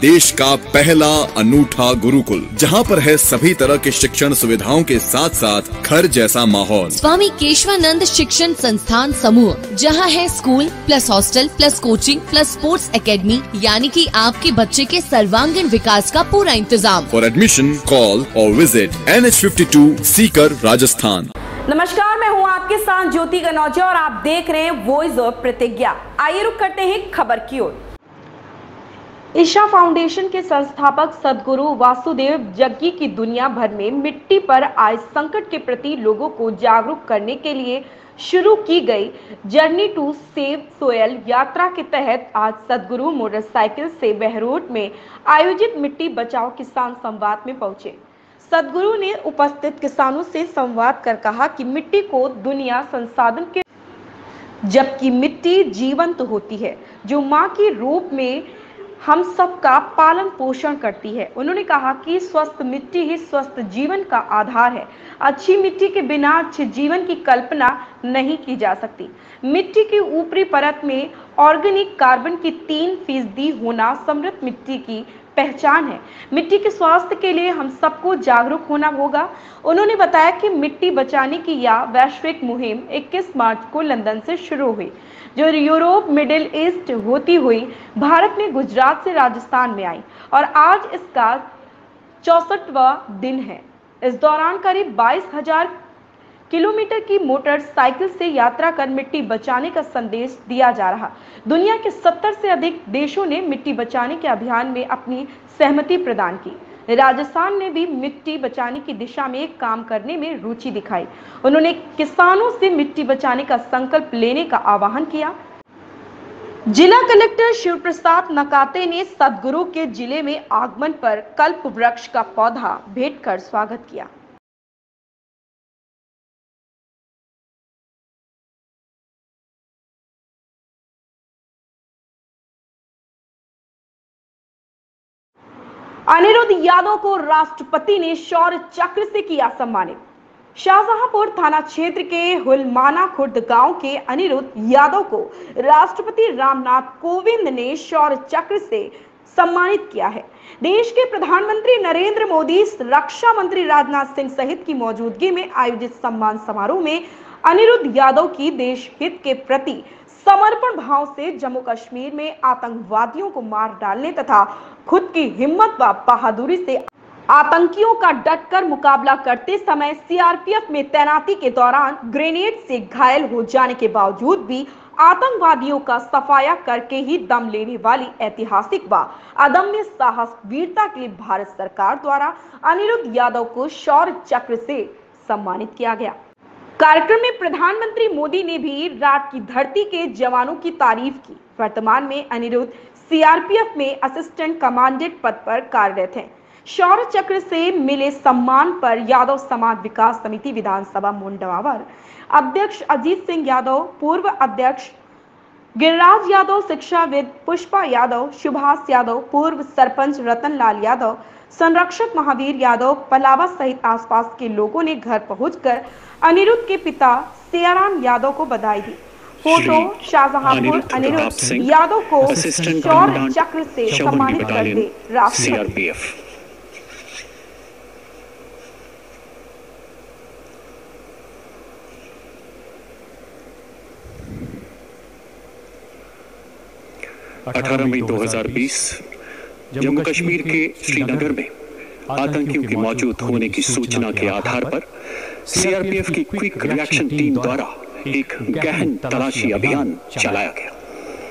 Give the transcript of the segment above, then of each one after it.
देश का पहला अनूठा गुरुकुल जहाँ पर है सभी तरह के शिक्षण सुविधाओं के साथ साथ घर जैसा माहौल। स्वामी केशवानंद शिक्षण संस्थान समूह जहाँ है school plus hostel plus coaching plus sports academy यानी कि आपके बच्चे के सर्वांगीण विकास का पूरा इंतज़ाम। फॉर एडमिशन कॉल और visit N H fifty two Sikar Rajasthan नमस्कार मैं हूँ आपके साथ ज्योति कनौजिया और आप देख रहे हैं वॉइस ऑफ़ प्रतिज्ञा आइए रुक करते हैं खबर की ओर। ईशा फाउंडेशन के संस्थापक सदगुरु वासुदेव जग्गी की दुनिया भर में मिट्टी पर आए संकट के प्रति लोगों को जागरूक करने के लिए शुरू की गई जर्नी टू सेव सोयल यात्रा के तहत आज सदगुरु मोटरसाइकिल से बहरोड में आयोजित मिट्टी बचाओ किसान संवाद में पहुँचे। सदगुरु ने उपस्थित किसानों से संवाद कर कहा कि मिट्टी को दुनिया संसाधन के जबकि मिट्टी जीवंत होती है, जो माँ के रूप में हम सबका पालन पोषण करती है। उन्होंने कहा कि स्वस्थ मिट्टी ही स्वस्थ जीवन का आधार है। अच्छी मिट्टी के बिना अच्छे जीवन की कल्पना नहीं की जा सकती। मिट्टी की ऊपरी परत में ऑर्गेनिक कार्बन की तीन फ़ीसदी होना समृद्ध मिट्टी की पहचान है। मिट्टी के स्वास्थ्य के लिए हम सबको जागरूक होना होगा। उन्होंने बताया कि मिट्टी बचाने की यह वैश्विक मुहिम 21 मार्च को लंदन से शुरू हुई, जो यूरोप, मिडिल ईस्ट होती हुई भारत में गुजरात से राजस्थान में आई और आज इसका चौसठवा दिन है। इस दौरान करीब बाईस हज़ार किलोमीटर की मोटरसाइकिल से यात्रा कर मिट्टी बचाने का संदेश दिया जा रहा। दुनिया के 70 से अधिक देशों ने मिट्टी बचाने के अभियान में अपनी सहमति प्रदान की। राजस्थान ने भी मिट्टी बचाने की दिशा में काम करने में रुचि दिखाई। उन्होंने किसानों से मिट्टी बचाने का संकल्प लेने का आह्वान किया। जिला कलेक्टर शिव प्रसाद नकाते ने सदगुरु के ज़िले में आगमन पर कल्प वृक्ष का पौधा भेंट कर स्वागत किया। अनिरुद्ध यादव को राष्ट्रपति ने शौर्य चक्र से किया सम्मानित। शाहजहांपुर थाना क्षेत्र के हुलमाना खुर्द गाँव के अनिरुद्ध यादव को राष्ट्रपति रामनाथ कोविंद ने शौर्य चक्र से सम्मानित किया है। देश के प्रधानमंत्री नरेंद्र मोदी, रक्षा मंत्री राजनाथ सिंह सहित की मौजूदगी में आयोजित सम्मान समारोह में अनिरुद्ध यादव की देश हित के प्रति समर्पण भाव से जम्मू कश्मीर में आतंकवादियों को मार डालने तथा खुद की हिम्मत व बहादुरी से आतंकियों का डटकर मुकाबला करते समय सीआरपीएफ में तैनाती के दौरान ग्रेनेड से घायल हो जाने के बावजूद भी आतंकवादियों का सफाया करके ही दम लेने वाली ऐतिहासिक व अदम्य साहस वीरता के लिए भारत सरकार द्वारा अनिरुद्ध यादव को शौर्य चक्र से सम्मानित किया गया। कार्यक्रम में प्रधानमंत्री मोदी ने भी रात की धरती के जवानों की तारीफ़ की। वर्तमान में अनिरुद्ध सीआरपीएफ में असिस्टेंट कमांडेंट पद पर कार्यरत हैं। शौर्य चक्र से मिले सम्मान पर यादव समाज विकास समिति विधानसभा मुंडवावर। अध्यक्ष अजीत सिंह यादव, पूर्व अध्यक्ष गिरिराज यादव शिक्षाविद पुष्पा यादव सुभाष यादव पूर्व सरपंच रतन लाल यादव संरक्षक महावीर यादव पलावा सहित आसपास के लोगों ने घर पहुंचकर अनिरुद्ध के पिता सियाराम यादव को बधाई दी। फ़ोटो शाहजहांपुर अनिरुद्ध यादव को शौर्य चक्र से सम्मानित कर करते राष्ट्रपति। अठारह मई 2020 जम्मू कश्मीर के श्रीनगर में आतंकियों के मौजूद होने की सूचना के आधार पर सीआरपीएफ की क्विक रिएक्शन टीम द्वारा एक गहन तलाशी अभियान चलाया गया।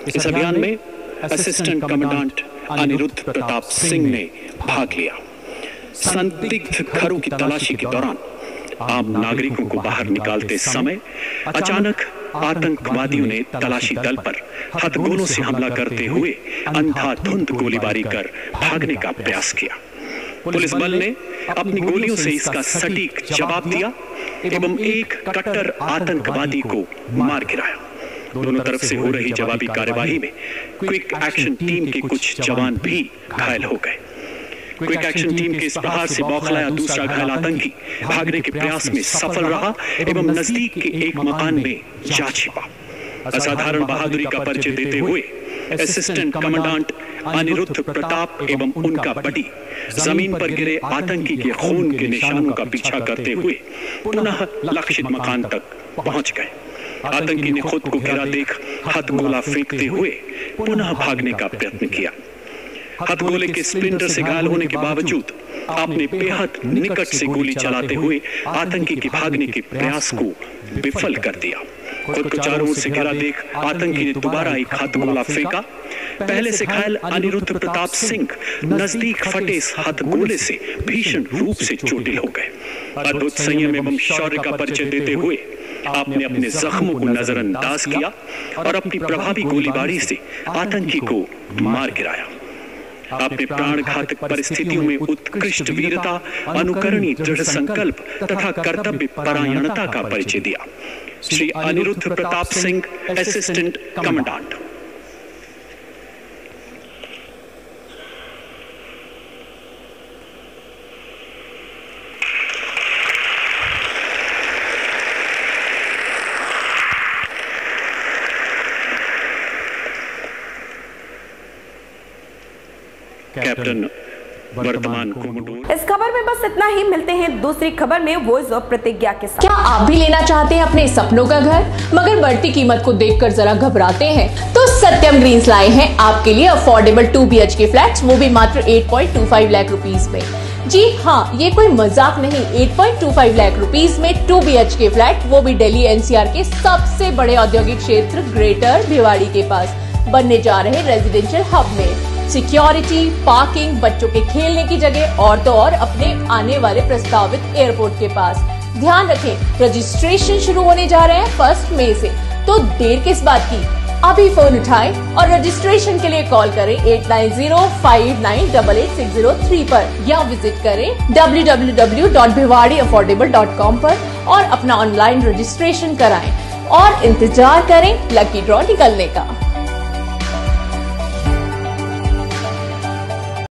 इस अभियान में असिस्टेंट कमांडेंट अनिरुद्ध प्रताप सिंह ने भाग लिया। संदिग्ध घरों की तलाशी के दौरान आम नागरिकों को बाहर निकालते समय अचानक आतंकवादियों ने तलाशी दल पर हथगोलों से हमला करते हुए अंधाधुंध गोलीबारी कर भागने का प्रयास किया। पुलिस बल ने अपनी गोलियों से इसका सटीक जवाब दिया एवं एक कट्टर आतंकवादी को मार गिराया। दोनों तरफ़ से हो रही जवाबी कार्यवाही में क्विक एक्शन टीम के कुछ जवान भी घायल हो गए। क्विक एक्शन टीम के इस प्रहार से बौखलाया दूसरा घायल आतंकी भागने के प्रयास में सफल रहा एवं नज़दीक के एक मकान में जा छिपा। असाधारण बहादुरी का परिचय देते हुए असिस्टेंट कमांडेंट अनिरुद्ध प्रताप एवं उनका बड़ी ज़मीन पर गिरे आतंकी के खून के निशानों का पीछा करते हुए पुनः लक्षित मकान तक पहुँच गए। आतंकी ने खुद को घिरा देख हथगोला फेंकते हुए पुनः भागने का प्रयत्न किया हथगोले के स्प्लिंटर से घायल होने के बावजूद आपने बेहद निकट से गोली चलाते हुए आतंकी के भागने के प्रयास को विफल कर दिया। खुद को चारों ओर से घिरा देख आतंकी ने दोबारा एक हथगोला फेंका। पहले से घायल अनिरुद्ध प्रताप सिंह नज़दीक फटे इस हाथ गोले से भीषण रूप से चोटिल हो गए। अद्भुत संयम एवं शौर्य का परिचय देते हुए आपने अपने जख्मों को नजरअंदाज किया और अपनी प्रभावी गोलीबारी से आतंकी को मार गिराया आपने प्राण घातक परिस्थितियों में उत्कृष्ट वीरता अनुकरणीय दृढ़ संकल्प तथा कर्तव्य परायणता का परिचय दिया। Shri Aniruddh Pratap Singh assistant commandant captain वर्तमान इस खबर में बस इतना ही मिलते हैं दूसरी खबर में वॉइस ऑफ़ प्रतिज्ञा के साथ। क्या आप भी लेना चाहते हैं अपने सपनों का घर मगर बढ़ती कीमत को देखकर जरा घबराते हैं? तो सत्यम ग्रीन्स लाए हैं आपके लिए affordable two B K flat वो भी मात्र 8.25 लाख रुपीस में। जी हाँ ये कोई मज़ाक नहीं 8.25 लाख रुपीस में टू बी के फ्लैट वो भी दिल्ली एनसीआर के सबसे बड़े औद्योगिक क्षेत्र ग्रेटर भिवाड़ी के पास बनने जा रहे रेजिडेंशियल हब में। सिक्योरिटी, पार्किंग, बच्चों के खेलने की जगह और तो और अपने आने वाले प्रस्तावित एयरपोर्ट के पास। ध्यान रखें रजिस्ट्रेशन शुरू होने जा रहे हैं फ़र्स्ट मई से। तो देर किस बात की? अभी फ़ोन उठाएँ और रजिस्ट्रेशन के लिए कॉल करें eight nine zero five nine double eight six zero three पर या विज़िट करें W W W dot Bhiwadi affordable dot com पर और अपना ऑनलाइन रजिस्ट्रेशन कराएँ। और इंतज़ार करें लकी ड्रॉ निकलने का।